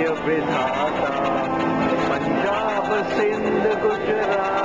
Bhagya Vidhata Punjab Sindh Gujarat.